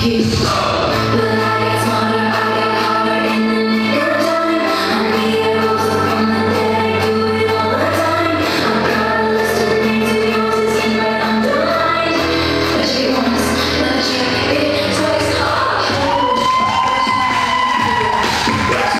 Keep